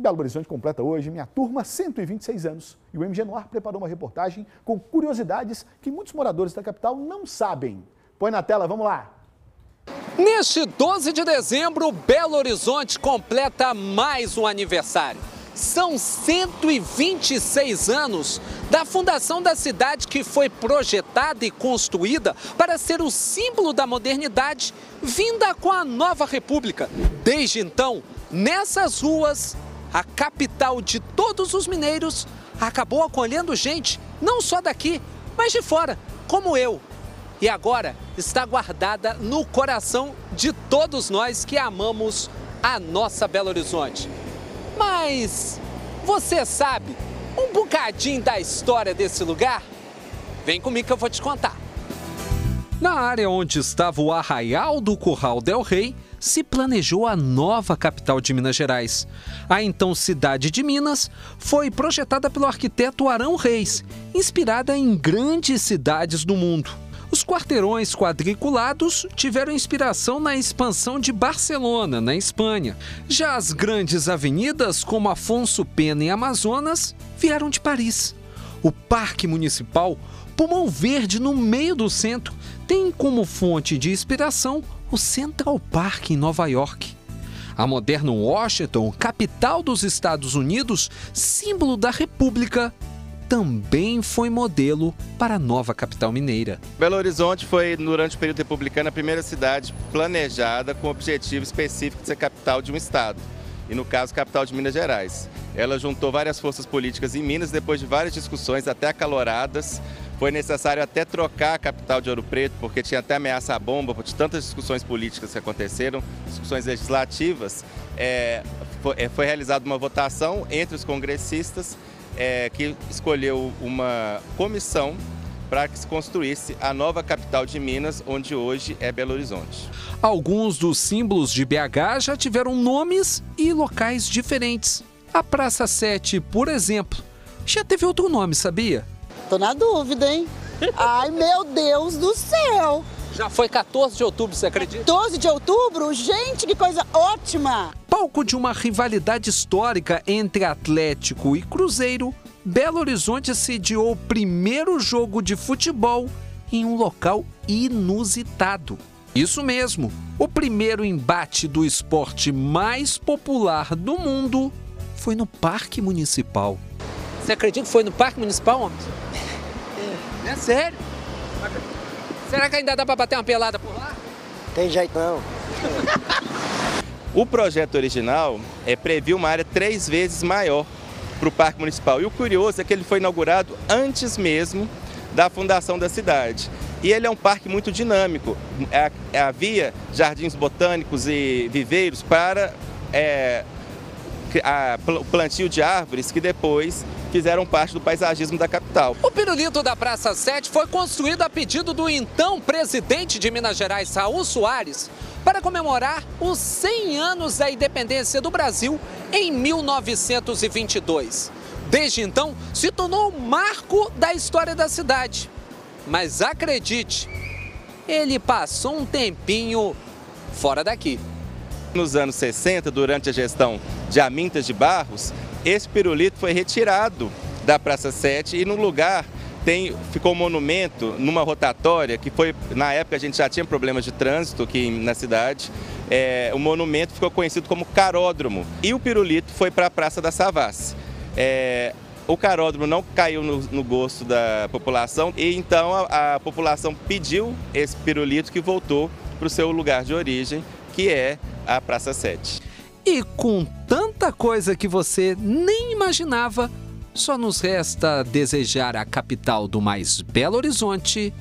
Belo Horizonte completa hoje minha turma 126 anos e o MG Noir preparou uma reportagem com curiosidades que muitos moradores da capital não sabem. Põe na tela, vamos lá. Neste 12 de dezembro, Belo Horizonte completa mais um aniversário. São 126 anos da fundação da cidade que foi projetada e construída para ser o símbolo da modernidade vinda com a nova república. Desde então, nessas ruas, a capital de todos os mineiros, acabou acolhendo gente, não só daqui, mas de fora, como eu. E agora está guardada no coração de todos nós que amamos a nossa Belo Horizonte. Mas você sabe um bocadinho da história desse lugar? Vem comigo que eu vou te contar. Na área onde estava o arraial do Curral del Rei, se planejou a nova capital de Minas Gerais. A então cidade de Minas foi projetada pelo arquiteto Arão Reis, inspirada em grandes cidades do mundo. Os quarteirões quadriculados tiveram inspiração na expansão de Barcelona, na Espanha. Já as grandes avenidas, como Afonso Pena e Amazonas, vieram de Paris. O Parque Municipal, pulmão verde no meio do centro, tem como fonte de inspiração o Central Park em Nova York. A moderna Washington, capital dos Estados Unidos, símbolo da República, também foi modelo para a nova capital mineira. Belo Horizonte foi, durante o período republicano, a primeira cidade planejada com o objetivo específico de ser capital de um estado, e no caso, capital de Minas Gerais. Ela juntou várias forças políticas em Minas, depois de várias discussões, até acaloradas, foi necessário até trocar a capital de Ouro Preto, porque tinha até ameaça à bomba, por tantas discussões políticas que aconteceram, discussões legislativas. É, foi, é, foi realizada uma votação entre os congressistas é, que escolheu uma comissão para que se construísse a nova capital de Minas, onde hoje é Belo Horizonte. Alguns dos símbolos de BH já tiveram nomes e locais diferentes. A Praça 7, por exemplo, já teve outro nome, sabia? Tô na dúvida, hein? Ai, meu Deus do céu! Já foi 14 de outubro, você acredita? 12 de outubro? Gente, que coisa ótima! Palco de uma rivalidade histórica entre Atlético e Cruzeiro, Belo Horizonte sediou o primeiro jogo de futebol em um local inusitado. Isso mesmo, o primeiro embate do esporte mais popular do mundo foi no Parque Municipal. Você acredita que foi no Parque Municipal, homem? É, é sério? Será que ainda dá para bater uma pelada por lá? Tem jeito não. o projeto original é, previu uma área três vezes maior para o Parque Municipal. E o curioso é que ele foi inaugurado antes mesmo da fundação da cidade. E ele é um parque muito dinâmico. É, é, havia jardins botânicos e viveiros para é, a, o plantio de árvores que depois fizeram parte do paisagismo da capital. O pirulito da Praça 7 foi construído a pedido do então presidente de Minas Gerais, Raul Soares, para comemorar os 100 anos da independência do Brasil em 1922. Desde então, se tornou o marco da história da cidade. Mas acredite, ele passou um tempinho fora daqui. Nos anos 60, durante a gestão de Amintas de Barros, esse pirulito foi retirado da Praça 7 e no lugar tem, ficou um monumento numa rotatória que foi, na época a gente já tinha problemas de trânsito aqui na cidade, é, o monumento ficou conhecido como Caródromo e o pirulito foi para a Praça da Savassi. É, o caródromo não caiu no, no, gosto da população e então a, a população pediu esse pirulito que voltou para o seu lugar de origem, que é a Praça 7. E com tanta coisa que você nem imaginava, só nos resta desejar à capital do mais Belo Horizonte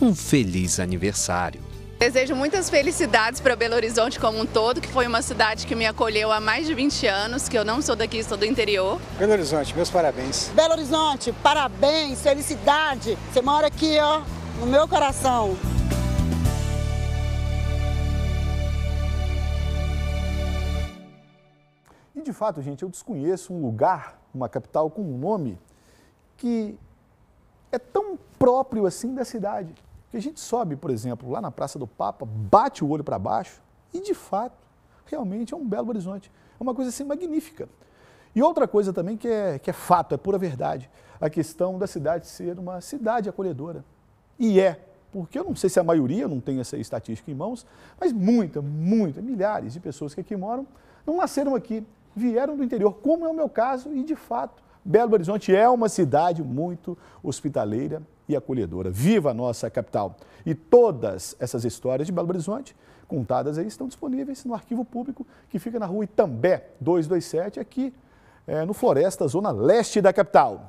um feliz aniversário. Desejo muitas felicidades para Belo Horizonte como um todo, que foi uma cidade que me acolheu há mais de 20 anos, que eu não sou daqui, sou do interior. Belo Horizonte, meus parabéns. Belo Horizonte, parabéns, felicidade. Você mora aqui, ó, no meu coração. De fato, gente, eu desconheço um lugar, uma capital com um nome que é tão próprio assim da cidade. Que a gente sobe, por exemplo, lá na Praça do Papa, bate o olho para baixo e de fato, realmente é um belo horizonte. É uma coisa assim magnífica. E outra coisa também que é, que é fato, é pura verdade, a questão da cidade ser uma cidade acolhedora. E é, porque eu não sei se a maioria, não tem essa estatística em mãos, mas muita, muita, milhares de pessoas que aqui moram não nasceram aqui, vieram do interior, como é o meu caso, e de fato, Belo Horizonte é uma cidade muito hospitaleira e acolhedora. Viva a nossa capital! E todas essas histórias de Belo Horizonte, contadas aí, estão disponíveis no arquivo público que fica na rua Itambé 227, aqui é, no Floresta, zona leste da capital.